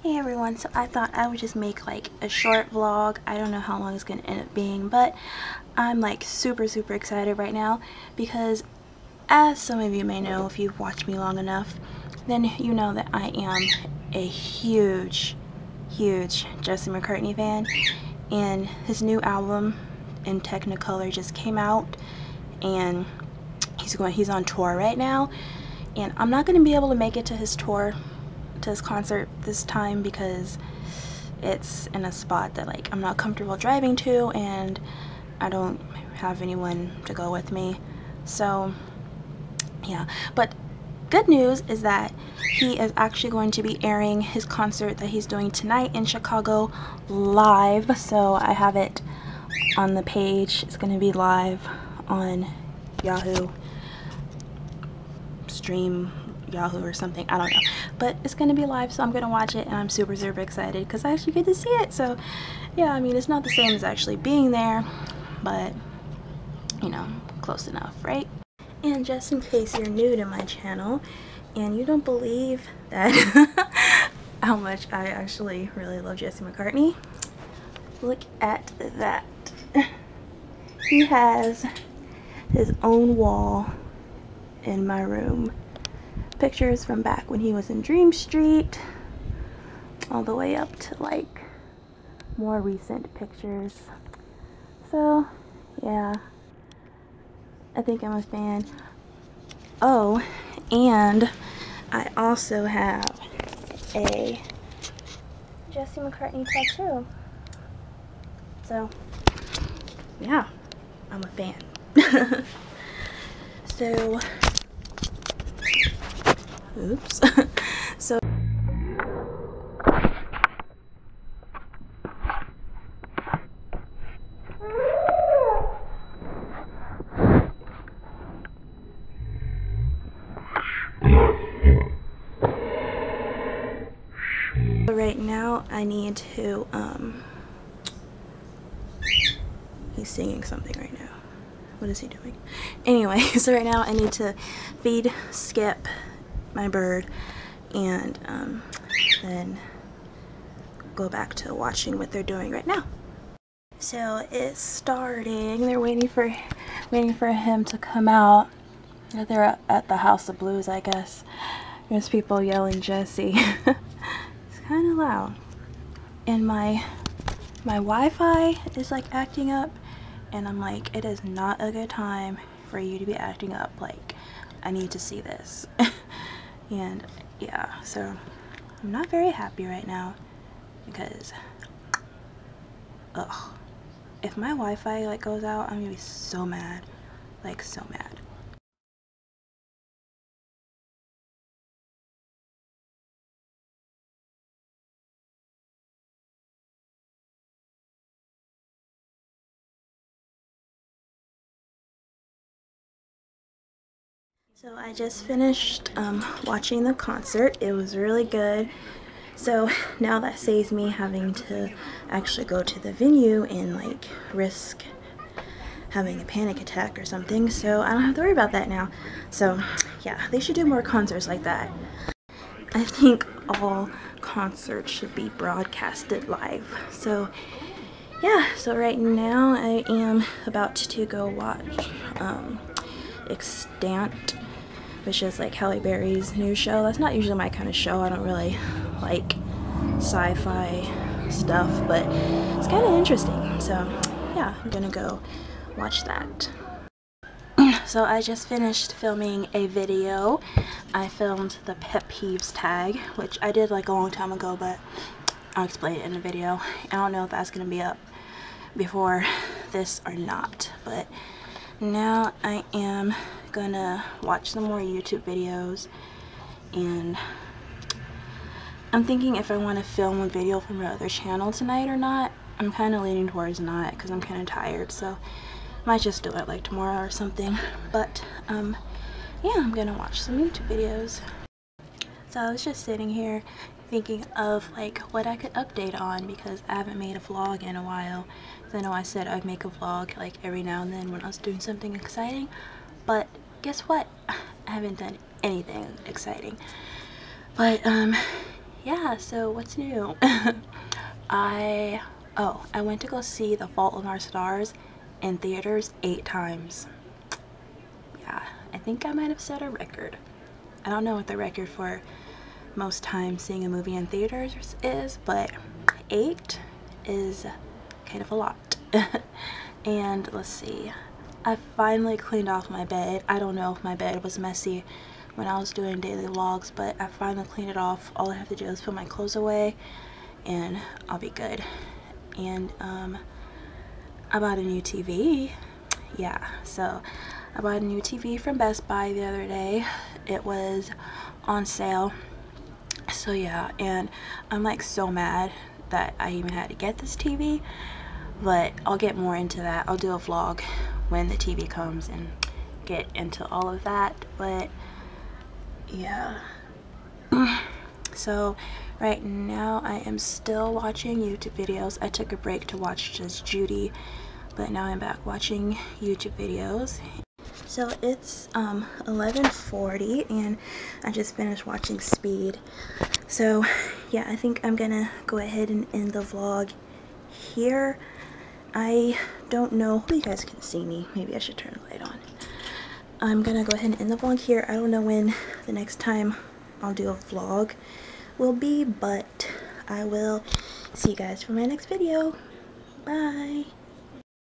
Hey everyone, so I thought I would just make like a short vlog. I don't know how long it's going to end up being, but I'm like super super excited right now because as some of you may know if you've watched me long enough, then you know that I am a huge, huge Jesse McCartney fan. And his new album in Technicolor just came out and he's going he's on tour right now. And I'm not going to be able to make it to his tour to his concert this time because it's in a spot that like I'm not comfortable driving to and I don't have anyone to go with me so yeah but good news is that he is actually going to be airing his concert that he's doing tonight in Chicago live so I have it on the page it's going to be live on Yahoo stream Yahoo or something. I don't know. But it's to be live, so I'm to watch it, and I'm super, super excited because I actually get to see it. So, yeah, I mean, it's not the same as actually being there, but, you know, close enough, right? And just in case you're new to my channel and you don't believe that how much I actually really love Jesse McCartney, look at that. He has his own wall in my room pictures from back when he was in Dream Street all the way up to like more recent pictures. So, yeah. I think I'm a fan. Oh, and I also have a Jesse McCartney tattoo. So, yeah, I'm a fan. so, Oops. so right now I need to um he's singing something right now what is he doing anyway so right now I need to feed Skip my bird and um, then go back to watching what they're doing right now. So it's starting. They're waiting for waiting for him to come out. They're at the House of Blues, I guess. There's people yelling Jesse. it's kind of loud. And my my Wi-Fi is like acting up and I'm like, it is not a good time for you to be acting up. Like, I need to see this. and yeah so I'm not very happy right now because ugh if my Wi-Fi like goes out I'm gonna be so mad like so mad So I just finished um, watching the concert. It was really good. So now that saves me having to actually go to the venue and like risk having a panic attack or something. So I don't have to worry about that now. So yeah, they should do more concerts like that. I think all concerts should be broadcasted live. So yeah, so right now I am about to go watch um, Extant is like Halle Berry's new show. That's not usually my kind of show. I don't really like sci-fi stuff, but it's kind of interesting. So yeah, I'm gonna go watch that. so I just finished filming a video. I filmed the pet peeves tag, which I did like a long time ago, but I'll explain it in the video. I don't know if that's gonna be up before this or not, but now I am gonna watch some more YouTube videos. And I'm thinking if I want to film a video from my other channel tonight or not. I'm kind of leaning towards not because I'm kind of tired so might just do it like tomorrow or something. But um yeah I'm gonna watch some YouTube videos. So I was just sitting here thinking of like what I could update on because I haven't made a vlog in a while. I know I said I'd make a vlog like every now and then when I was doing something exciting. But guess what? I haven't done anything exciting. But, um, yeah, so what's new? I, oh, I went to go see The Fault in Our Stars in theaters eight times. Yeah, I think I might have set a record. I don't know what the record for most times seeing a movie in theaters is, but eight is kind of a lot. and let's see, I finally cleaned off my bed. I don't know if my bed was messy when I was doing daily vlogs, but I finally cleaned it off. All I have to do is put my clothes away and I'll be good. And um, I bought a new TV. Yeah, so I bought a new TV from Best Buy the other day. It was on sale. So yeah, and I'm like so mad that I even had to get this TV. But I'll get more into that. I'll do a vlog when the TV comes and get into all of that. But yeah. so right now I am still watching YouTube videos. I took a break to watch Judge Judy, but now I'm back watching YouTube videos. So it's um, 11.40 and I just finished watching Speed. So yeah, I think I'm gonna go ahead and end the vlog here. I don't know, you guys can see me. Maybe I should turn the light on. I'm gonna go ahead and end the vlog here. I don't know when the next time I'll do a vlog will be, but I will see you guys for my next video. Bye!